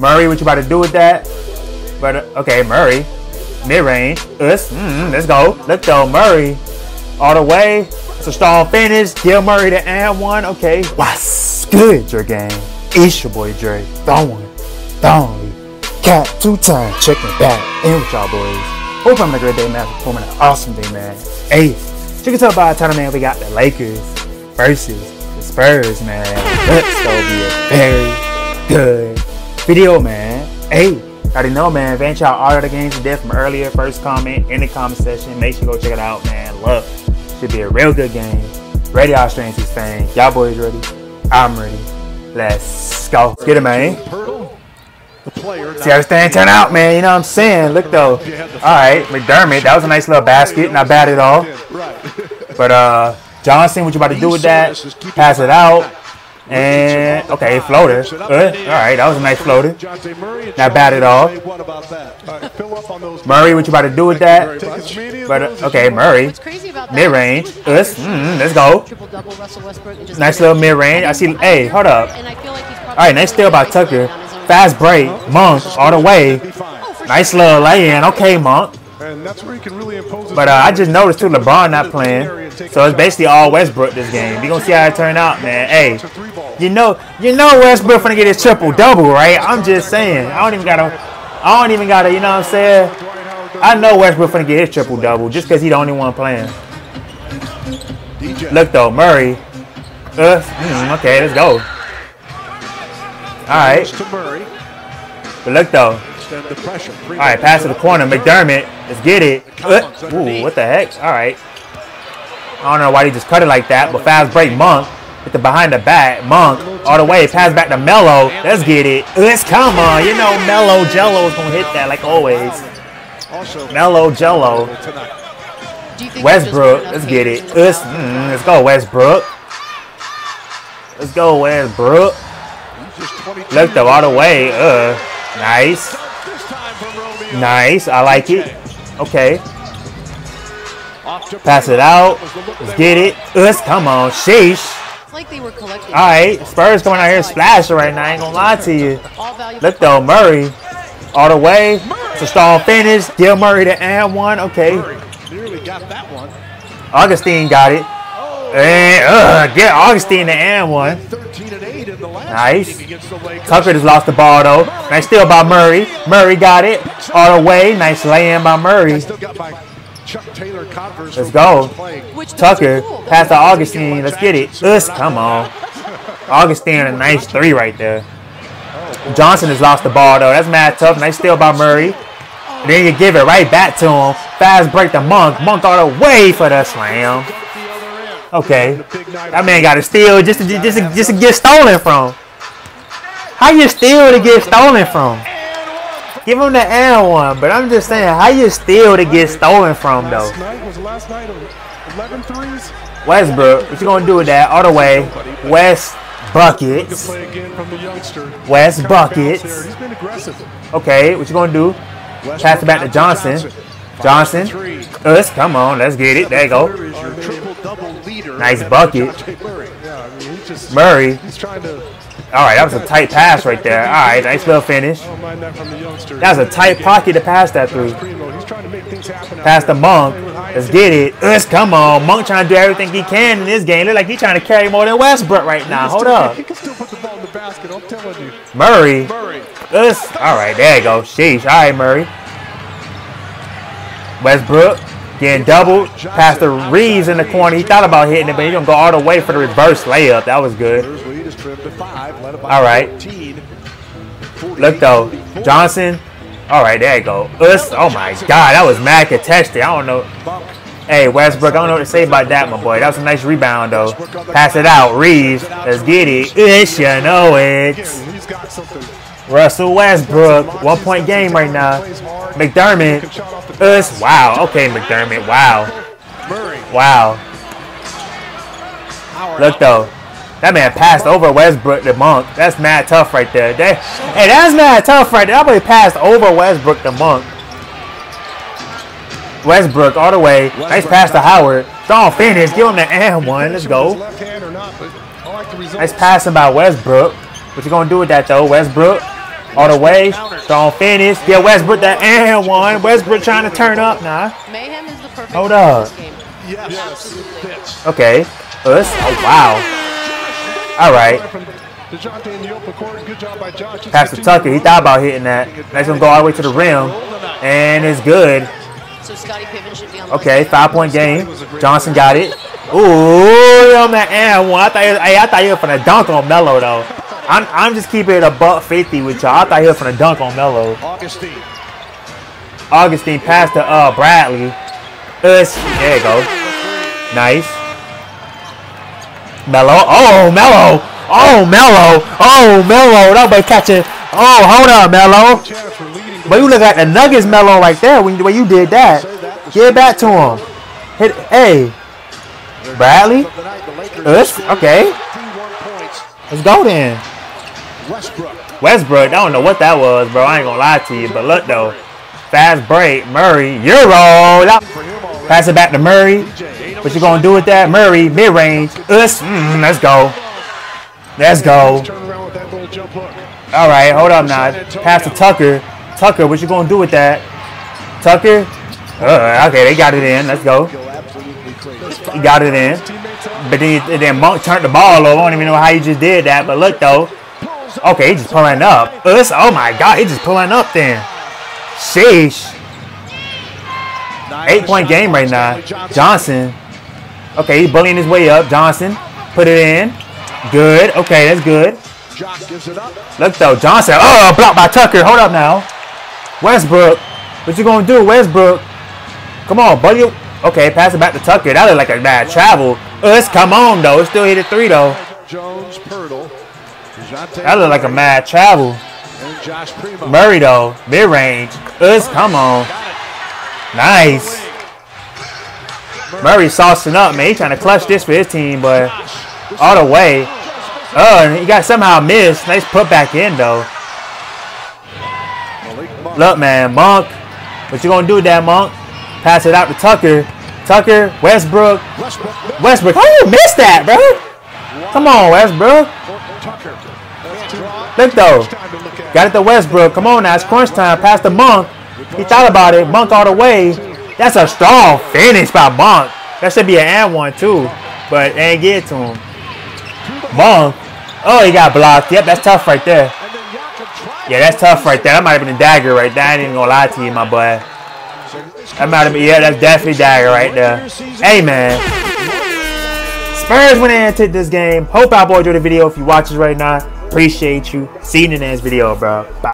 Murray, what you about to do with that? But uh, okay, Murray, mid range, us. Mm, let's go. Let's go, Murray, all the way. It's a strong finish. Give Murray the and one. Okay, what's good, Dre gang? It's your boy Dre. Throwing, throwing, cat two time checking back in with y'all boys. Hope I'm having a great day, man. Performing an awesome day, man. Hey, you can tell by the title, man. We got the Lakers versus the Spurs, man. Let's go be a very good video, man. Hey, already know, man. Ain't y'all all of the games you did from earlier, first comment in the comment section. Make sure you go check it out, man. Look, should be a real good game. Ready, all strengths thing. Y'all boys ready? I'm ready. Let's go. Let's get it, man. See how this thing turn out, man. You know what I'm saying? Look though. All right, McDermott. That was a nice little basket. Not bad at all. But uh, Johnson, what you about to do with that? Pass it out. And okay, floater. Good. All right, that was a nice floater. Not bad at all. Murray, what you about to do with that? But uh, okay, Murray. Mid range. Us. Mm, let's go. Nice little mid range. I see. Hey, hold up. All right, nice steal by Tucker. Fast break. Monk all the way. Nice little lay in. Okay, Monk. But uh, I just noticed too, LeBron not playing, so it's basically all Westbrook this game. We gonna see how it turn out, man. Hey, you know, you know Westbrook gonna get his triple double, right? I'm just saying. I don't even gotta. I don't even gotta. You know what I'm saying? I know Westbrook gonna get his triple double just because he the only one playing. Look though, Murray. Uh, mm, okay, let's go. All right. But look though. All right, pass to the corner. McDermott, let's get it. Uh, ooh, what the heck? All right. I don't know why he just cut it like that, but fast break Monk. Hit the behind the back. Monk all the way. Pass back to Melo. Let's get it. Let's come on. You know Mello Jello is gonna hit that like always. Mello Jello. Westbrook. Let's get it. Let's, mm, let's go Westbrook. Let's go Westbrook. Look though all the way. Uh, nice. Nice. I like it. Okay. Pass it out. Let's get it. Us, come on. Sheesh. All right. Spurs coming out here splashing right now. I ain't gonna lie to you. Look though, Murray. All the way. It's a strong finish. Gil Murray to and one. Okay. Augustine got it. And uh, get Augustine to and one. Nice. Tucker just lost the ball though. Nice steal by Murray. Murray got it all the way. Nice lay-in by Murray. Let's go. Tucker pass to Augustine. Let's get it. Us, come on. Augustine a nice three right there. Johnson has lost the ball though. That's mad tough. Nice steal by Murray. And then you give it right back to him. Fast break the Monk. Monk all the way for the slam. Okay. That man got a steal just to, just, to, just to get stolen from. How you steal to get stolen from? Give him the and one, but I'm just saying, how you steal to get stolen from though? Westbrook, what you gonna do with that? All the way, West buckets. West buckets. Okay, what you gonna do? Pass it back to Johnson. Johnson, us, come on, let's get it. There you go. Nice bucket. Murray. All right, that was a tight pass right there. All right, nice little finish. That was a tight pocket to pass that through. Pass the Monk. Let's get it. Let's come on. Monk trying to do everything he can in this game. Look like he's trying to carry more than Westbrook right now. Hold up. Murray. Us. All right, there you go. Sheesh. All right, Murray. Westbrook getting doubled past the Reaves in the corner. He thought about hitting it, but he's going to go all the way for the reverse layup. That was good. All right. Look, though. Johnson. All right, there you go. Us. Oh, my God. That was mad contested. I don't know. Hey, Westbrook, I don't know what to say about that, my boy. That was a nice rebound, though. Pass it out. Reaves. Let's get it. Ish, you know it. Russell Westbrook. One point game right now. McDermott. Us. Wow. Okay, McDermott. Wow. Wow. Look, though. That man passed over Westbrook the Monk. That's mad tough right there. That, hey, that's mad tough right there. That boy passed over Westbrook the Monk. Westbrook all the way. Nice pass to Howard. Strong finish. Give him the and one. Let's go. Nice passing by Westbrook. What you gonna do with that though, Westbrook? All the way. Strong finish. Get Westbrook that and one. Westbrook trying to turn up now. Mayhem is the perfect Hold up. Yes. Okay. Us. Oh, wow. All right. Dejounte in the open court. Good job by Josh. It's Pastor 15 Tucker, he thought about hitting that. That's going to go all the way to the rim. And it's good. So Scottie Pippen should be on the Okay, five point game. Johnson got it. Ooh, on that and one. I thought, he was, hey, I thought he was finna dunk on Melo though. I'm, I'm just keeping it a buck fifty with y'all. I thought he was finna dunk on Melo. Augustine. Augustine passed to uh Bradley. Us. There you go. Nice. Melo. Oh, Melo. Oh, Melo. Oh, Melo. Nobody catching. Oh, hold on, Melo. Chance for leading. But you look at the Nuggets Melo right there when, when you did that. Give it back to him. Hit, hey, Bradley. Of the night, the Lakers Us. Okay, let's go then. Westbrook. Westbrook. I don't know what that was, bro. I ain't gonna lie to you, but look though. Fast break, Murray, Euro. For him already. Pass it back to Murray. What you gonna do with that? Murray, mid range. Us. Mm, let's go. Let's go. All right, hold up now. Pass to Tucker. Tucker, what you gonna do with that? Tucker. Uh, okay, they got it in. Let's go. He got it in. But then, then Monk turned the ball over. I don't even know how he just did that. But look though. Okay, he just pulling up. Us. Oh my God, he just pulling up then. Sheesh. Eight point game right now. Johnson. Okay, he's bullying his way up. Johnson. Put it in. Good. Okay, that's good. Jock gives it up. Look though, Johnson. Oh, blocked by Tucker. Hold up now. Westbrook. What you gonna do, Westbrook? Come on, buddy. Okay, pass it back to Tucker. That looked like a bad travel. Us, come on though. It still hit a three though. Jones, Pirtle. That looked like a mad travel. Murray though, mid range. Us, come on. Nice. Murray saucing up, man. He trying to clutch this for his team, but all the way. Oh, and he got somehow missed. Nice put back in though. Look, man, Monk. What you gonna do that, Monk? Pass it out to Tucker. Tucker, Westbrook. Westbrook. How you missed that, bro? Come on, Westbrook. Look though. Got it to Westbrook. Come on now, it's crunch time. Pass the Monk. He thought about it. Monk all the way. That's a strong finish by Monk. That should be an and one too, but ain't get to him. Monk. Oh, he got blocked. Yep, that's tough right there. Yeah, that's tough right there. That might have been a dagger right there. I ain't even gonna lie to you, my boy. That might have been, yeah, that's definitely dagger right there. Hey, man. Spurs went in and took this game. Hope y'all boys enjoyed the video. If you watch this right now, appreciate you. See you in the next video, bro. Bye.